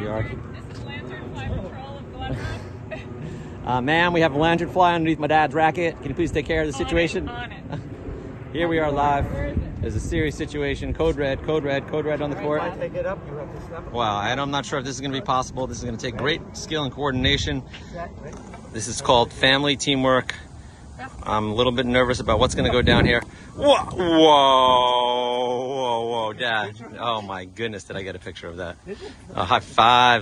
we are. This is Lantern Fly Patrol of Uh, ma'am, we have a lantern fly underneath my dad's racket. Can you please take care of the situation? On it, on it. Here we are live. Where is it? There's a serious situation. Code red, code red, code red on the court. If I take it up, you have to snap it. Wow, and I'm not sure if this is going to be possible. This is going to take great skill and coordination. Set. This is called family teamwork. I'm a little bit nervous about what's going to go down here. Whoa, whoa, whoa, Oh my goodness, did I get a picture of that? A high five.